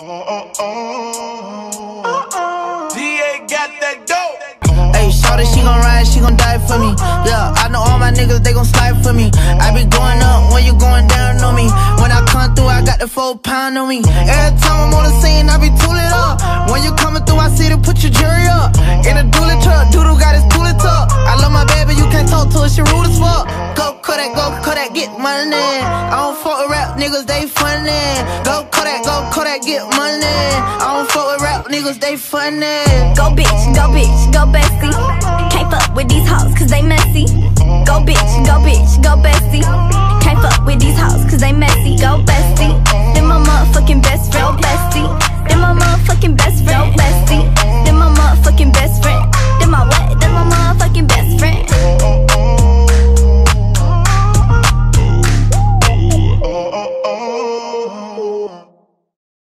Oh, oh, oh. DA got that dope. Hey, shorty, she gon' ride, she gon' die for me. Yeah, I know all my niggas, they gon' slide for me. I be going up when you going down on me. When I come through, I got the full pound on me. Every time I'm on the scene, I be tooling up. When you coming through, I see to put your jury up. In a dually truck, doodle got his tooling tuck. I love my baby, you can't talk to her, she rude as fuck. Go Kodak, go Kodak, get money. I don't fuck with niggas, they funny. Go Kodak, go Kodak, get money. I don't fuck with rap niggas, they funny. Go bitch, go bitch, go bestie. Can't fuck with these hoes cause they messy.